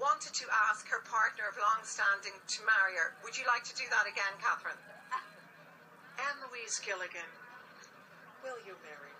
wanted to ask her partner of long standing to marry her. Would you like to do that again, Katherine? Ah, Ann Louise Gilligan, will you marry me?